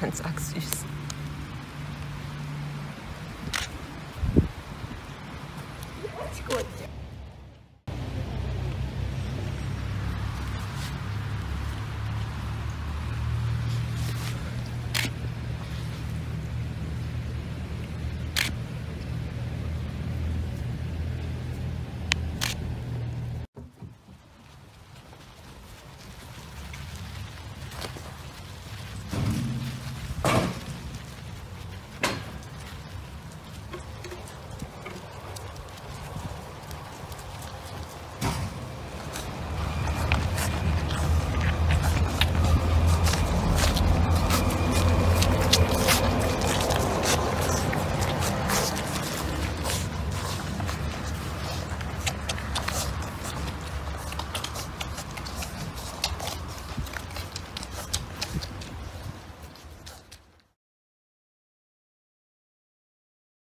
ganz arg süß.